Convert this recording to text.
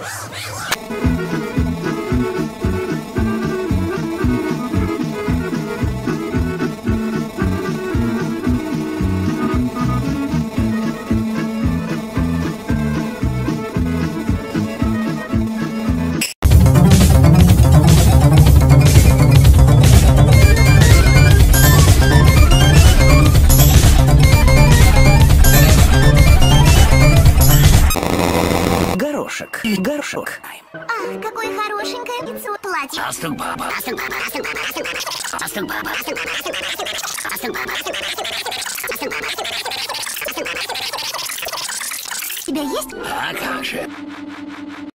Obi-Wan! Горошек. Горошек. Ах, какое хорошенькое лицо. Платье. Астон баба. Астон баба, астон баба, астон баба, Астон баба. астон баба, астон баба, астон баба, астон баба, астон баба, астон баба. У тебя есть? А как же?